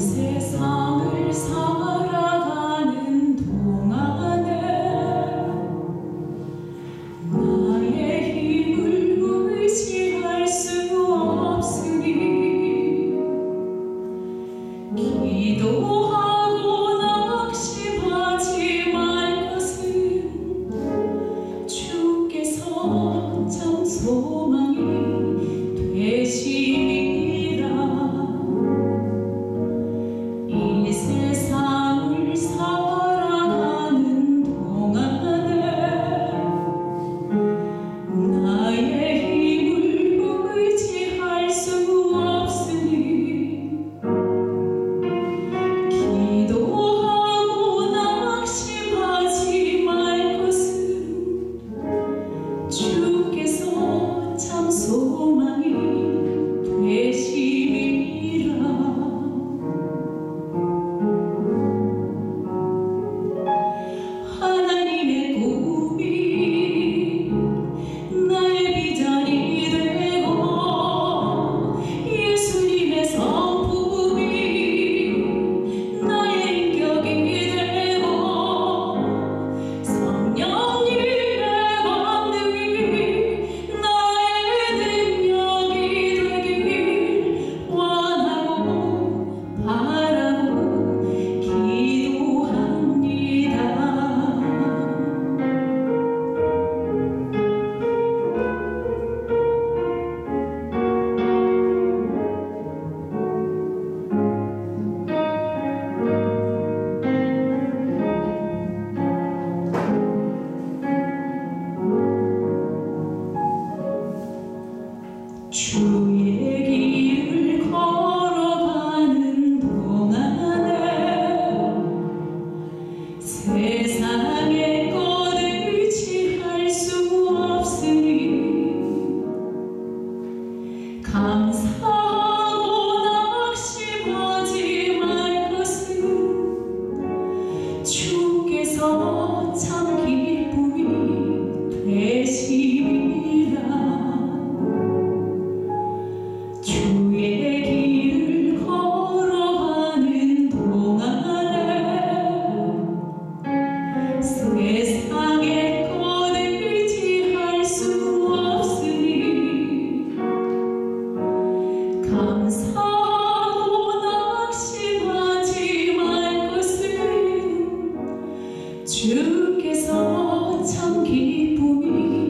세상을 살아가는 동안에 나의 힘을 의지할 수 없으니 기도하고 낙심하지 말 것은 주께서 참 소망이 주께서 참 기쁨이